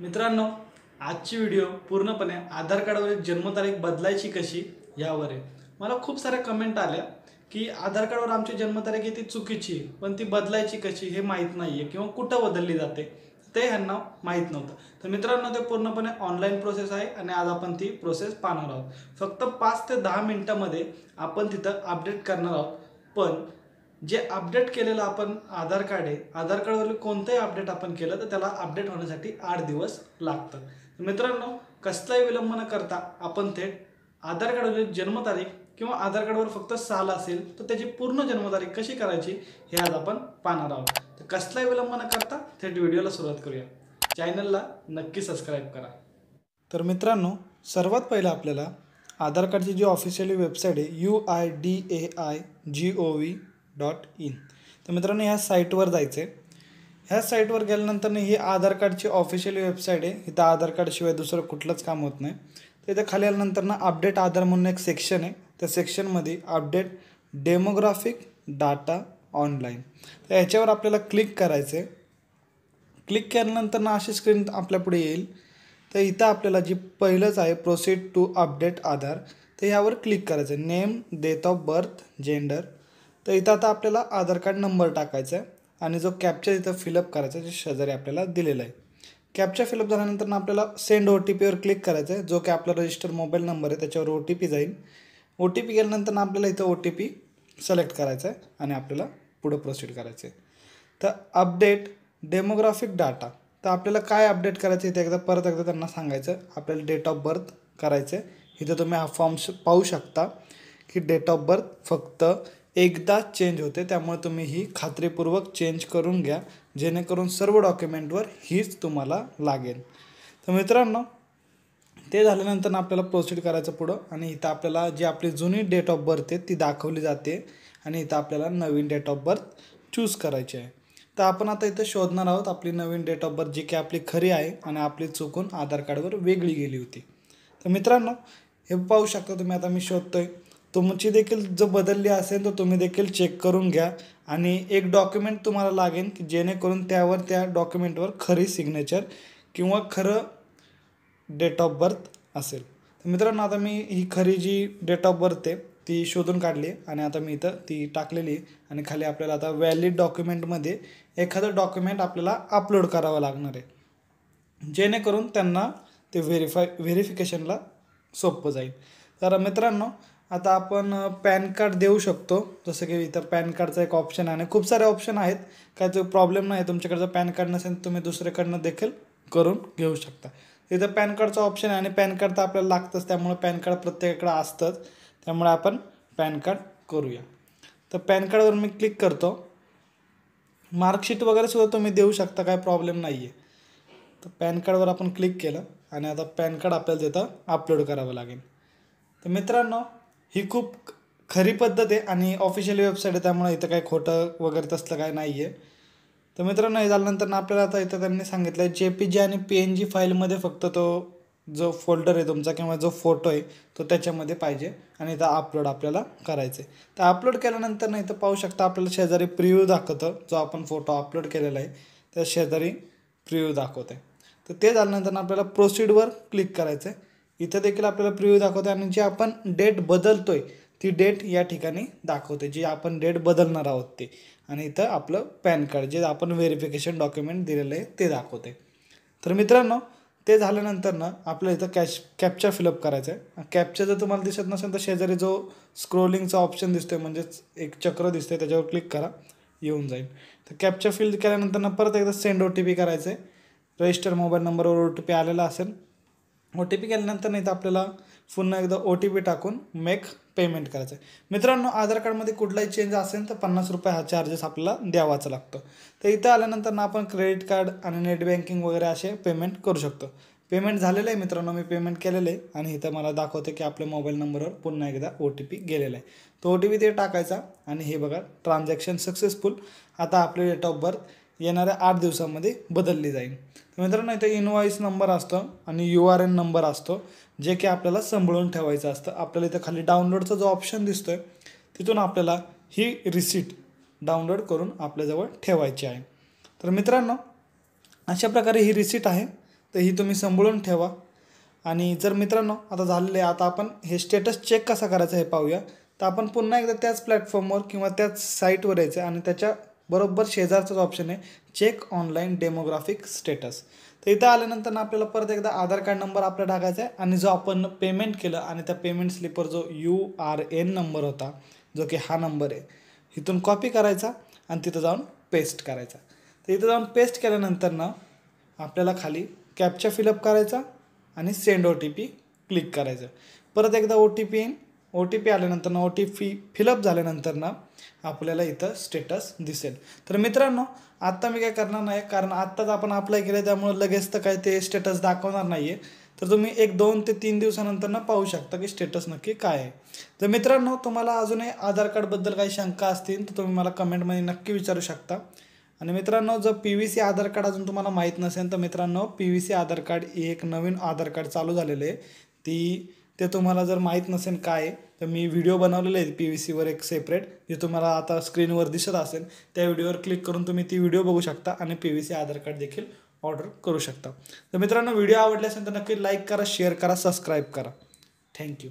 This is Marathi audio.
मित्रांनो आजची व्हिडिओ पूर्णपणे आधार कार्डवरील जन्मतारीख बदलायची कशी यावर आहे. मला खूप साऱ्या कमेंट आल्या की आधार कार्डवर आमची जन्मतारीख आहे ती चुकीची पण ती बदलायची कशी हे माहीत नाही आहे किंवा कुठं बदलली जाते ते ह्यांना माहीत नव्हतं. तर मित्रांनो ते पूर्णपणे ऑनलाईन प्रोसेस आहे आणि आज आपण ती प्रोसेस पाहणार आहोत. फक्त पाच ते दहा मिनटामध्ये आपण तिथं अपडेट करणार आहोत. पण जे अपडेट केलेलं आपण आधार कार्ड आहे आधार कार्डवरील कोणतंही अपडेट आपण केलं तर त्याला अपडेट होण्यासाठी आठ दिवस लागतात. मित्रांनो कसलाही विलंब न करता आपण थेट आधार कार्डवरील जन्मतारीख किंवा आधार कार्डवर फक्त साल असेल तर त्याची पूर्ण जन्मतारीख कशी करायची हे आज आपण पाहणार आहोत. तर कसलाही विलंब न करता थेट व्हिडिओला सुरुवात करूया. चॅनलला नक्की सबस्क्राईब करा. तर मित्रांनो सर्वात पहिलं आपल्याला आधार कार्डची जी ऑफिशियली वेबसाईट आहे U I D A I G O V dot in. तर मित्रांनो ह्या साईटवर जायचं आहे ह्या साईटवर गेल्यानंतर ही आधार कार्डची ऑफिशियली वेबसाईट आहे. इथं आधार कार्डशिवाय दुसरं कुठलंच काम होत नाही. तर इथं खाली आल्यानंतर ना अपडेट आधार म्हणून एक सेक्शन आहे. त्या सेक्शनमध्ये अपडेट डेमोग्राफिक डाटा ऑनलाईन तर याच्यावर आपल्याला क्लिक करायचं आहे क्लिक केल्यानंतर ना अशी स्क्रीन आपल्यापुढे येईल. तर इथं आपल्याला जी पहिलंच आहे प्रोसीड टू अपडेट आधार तर ह्यावर क्लिक करायचं आहे name date of birth gender तर इथं आता आपल्याला आधार कार्ड नंबर टाकायचा आहे आणि जो कॅप्चा इथं फिलअप करायचा आहे जे शेजारी आपल्याला दिलेला आहे. कॅप्चा फिलअप झाल्यानंतर ना आपल्याला सेंड ओ टी पीवर क्लिक करायचं आहे जो की आपला रजिस्टर मोबाईल नंबर आहे त्याच्यावर ओ टी पी जाईल. ओ टी पी गेल्यानंतर ना आपल्याला इथं ओ टी पी सिलेक्ट करायचा आहे आणि आपल्याला पुढं प्रोसीड करायचं आहे. तर अपडेट डेमोग्राफिक डाटा तर आपल्याला काय अपडेट करायचं आहे ते एकदा परत एकदा त्यांना सांगायचं आपल्याला डेट ऑफ बर्थ करायचं आहे. इथं तुम्ही हा फॉर्म पाहू शकता की डेट ऑफ बर्थ फक्त एकदाच चेंज होते त्यामुळे तुम्ही ही खात्रीपूर्वक चेंज करून घ्या जेणेकरून सर्व डॉक्युमेंटवर हीच तुम्हाला लागेल. तर मित्रांनो ते झाल्यानंतर आपल्याला प्रोसीड करायचं पुढं आणि इथं आपल्याला जी आपली जुनी डेट ऑफ बर्थ आहे ती दाखवली जाते आणि इथं आपल्याला नवीन डेट ऑफ बर्थ चूज करायची आहे. तर आपण आता इथं शोधणार आहोत आपली नवीन डेट ऑफ बर्थ जी की आपली खरी आहे आणि आपली चुकून आधार कार्डवर वेगळी गेली होती. तर मित्रांनो हे पाहू शकता तुम्ही आता मी शोधतो आहे तुमची देखील जर बदलली असेल तर तुम्ही देखील चेक करून घ्या. आणि एक डॉक्युमेंट तुम्हाला लागेल की जेणेकरून त्यावर त्या डॉक्युमेंटवर खरी सिग्नेचर किंवा खरं डेट ऑफ बर्थ असेल. तर मित्रांनो आता मी ही खरी जी डेट ऑफ बर्थ आहे ती शोधून काढली आणि आता मी इथं ती टाकलेली आहे आणि खाली आपल्याला आता व्हॅलिड डॉक्युमेंटमध्ये एखादं डॉक्युमेंट आपल्याला अपलोड करावं लागणार आहे. जेणेकरून त्यांना ते व्हेरीफाय व्हेरिफिकेशनला सोपं जाईल. तर मित्रांनो आता आपण पॅन कार्ड देऊ शकतो. जसं की इथं पॅन कार्डचा एक ऑप्शन आहे. आणि खूप सारे ऑप्शन आहेत. काय तो प्रॉब्लेम नाही. तुमच्याकडचं पॅन कार्ड नसेल तुम्ही दुसऱ्याकडनं देखील करून घेऊ शकता. इथं पॅन कार्डचा ऑप्शन आहे आणि पॅन कार्ड तर आपल्याला लागतंच. त्यामुळे पॅन कार्ड प्रत्येकाकडे असतंच. त्यामुळे आपण पॅन कार्ड करूया. तर पॅन कार्डवर मी क्लिक करतो. मार्कशीट वगैरे सुद्धा तुम्ही देऊ शकता. काय प्रॉब्लेम नाही आहे तर पॅन कार्डवर आपण क्लिक केलं. आणि आता पॅन कार्ड आपल्याला तिथं अपलोड करावं लागेल. तर मित्रांनो ही खूप खरी पद्धत आहे आणि ऑफिशियल वेबसाईट आहे त्यामुळे इथं काही खोटं वगैरे तसलं काय नाही आहे तर मित्रांनो हे झाल्यानंतर आपल्याला आता इथं त्यांनी सांगितलं आहे जे पी जी आणि पी एन जी फाईलमध्ये फक्त तो जो फोल्डर आहे तुमचा किंवा जो फोटो आहे तो त्याच्यामध्ये पाहिजे आणि इथं अपलोड आपल्याला करायचं आहे तर अपलोड केल्यानंतर नाही तर पाहू शकता आपल्याला शेजारी प्रिव्ह्यू दाखवतं जो आपण फोटो अपलोड केलेला आहे त्या शेजारी प्रिव्ह्यू दाखवत आहे तर ते झाल्यानंतर आपल्याला प्रोसीडवर क्लिक करायचं आहे इथं देखील आपल्याला प्रिव्ह्यू दाखवते आणि जी आपण डेट बदलतोय ती डेट या ठिकाणी दाखवते जी आपण डेट बदलणार आहोत ते. आणि इथं आपलं पॅन कार्ड जे आपण व्हेरिफिकेशन डॉक्युमेंट दिलेलं आहे ते दाखवते तर मित्रांनो ते झाल्यानंतर ना आपल्याला इथं कॅश कॅप्चर फिलअप करायचं आहे. कॅप्चर जर तुम्हाला दिसत नसेल तर शेजारी जो स्क्रोलिंगचा ऑप्शन दिसतोय म्हणजेच एक चक्र दिसतंय त्याच्यावर क्लिक करा येऊन जाईल. तर कॅप्चर फिल केल्यानंतर ना परत एकदा सेंड ओ टी पी करायचं आहे रजिस्टर मोबाईल नंबरवर ओ टी पी आलेला असेल ओ टी पी केल्यानंतर नाही तर आपल्याला पुन्हा एकदा ओ टी पी टाकून मेक पेमेंट करायचं आहे. मित्रांनो आधार कार्डमध्ये कुठलाही चेंज असेल तर पन्नास रुपये हा चार्जेस आपल्याला द्यावाचा लागतो. तर इथं आल्यानंतर ना आपण क्रेडिट कार्ड आणि नेट बँकिंग वगैरे असे पेमेंट करू शकतो. पेमेंट झालेलं आहे मित्रांनो मी पेमेंट केलेलं आहे आणि इथं मला दाखवते की आपल्या मोबाईल नंबरवर पुन्हा एकदा ओ टी पी गेलेला आहे. तो ओ टी पी ते टाकायचा आणि हे बघा ट्रान्झॅक्शन सक्सेसफुल आता आपले डेट ऑफ बर्थ येणाऱ्या आठ दिवसामध्ये बदलली जाईल. तर मित्रांनो इथे इनवॉईस नंबर असतो आणि यू आर एन नंबर असतो जे की आपल्याला सांभाळून ठेवायचं असतं. आपल्याला इथं खाली डाउनलोडचा जो ऑप्शन दिसतो आहे तिथून आपल्याला ही रिसिट डाउनलोड करून आपल्याजवळ ठेवायची आहे. तर मित्रांनो अशा प्रकारे ही रिसिट आहे तर ही तुम्ही सांभाळून ठेवा. आणि जर मित्रांनो आता झालेले आता आपण हे स्टेटस चेक कसा करायचं हे पाहूया. तर आपण पुन्हा एकदा त्याच प्लॅटफॉर्मवर किंवा त्याच साईटवर यायचं आणि त्याच्या बरोबर शेजारचाच ऑप्शन आहे. चेक ऑनलाईन डेमोग्राफिक स्टेटस तर इथं आल्यानंतर ना आपल्याला परत एकदा आधार कार्ड नंबर आपला टाकायचा आहे आणि जो आपण पेमेंट केलं आणि त्या पेमेंट स्लिपवर जो यू आर एन नंबर होता जो की हा नंबर आहे इथून कॉपी करायचा आणि तिथं जाऊन पेस्ट करायचा. तर इथं जाऊन पेस्ट केल्यानंतर ना आपल्याला खाली कॅपचा फिलअप करायचा आणि send O T P click करायचं. परत एकदा ओ टी पी येईन. ओ टी पी आल्यानंतर ना ओ टी पी फिलअप झाल्यानंतर ना आपल्याला इथं स्टेटस दिसेल. तर मित्रांनो आत्ता मी काय करणार नाही कारण आत्ताच आपण अप्लाय केलं त्यामुळे लगेच तर काय ते स्टेटस दाखवणार नाही आहे तर तुम्ही एक दोन ते तीन दिवसानंतर ना पाहू शकता की स्टेटस नक्की काय आहे. तर मित्रांनो तुम्हाला अजूनही आधार कार्डबद्दल काही शंका असतील तर तुम्ही मला कमेंटमध्ये नक्की विचारू शकता. आणि मित्रांनो जर P V C Aadhaar card अजून तुम्हाला माहीत नसेल तर मित्रांनो P V C Aadhaar card ही एक नवीन आधार कार्ड चालू झालेलं आहे. ती ते तुम्हाला जर माहीत नसेल काय तर मी व्हिडिओ बनवलेले आहेत पी व्ही सीवर एक सेपरेट जे तुम्हाला आता स्क्रीनवर दिसत असेल त्या व्हिडिओवर क्लिक करून तुम्ही ती व्हिडिओ बघू शकता आणि P V C Aadhaar card देखील ऑर्डर करू शकता. तर मित्रांनो व्हिडिओ आवडले असेल तर नक्की लाईक करा शेअर करा सबस्क्राईब करा. थँक्यू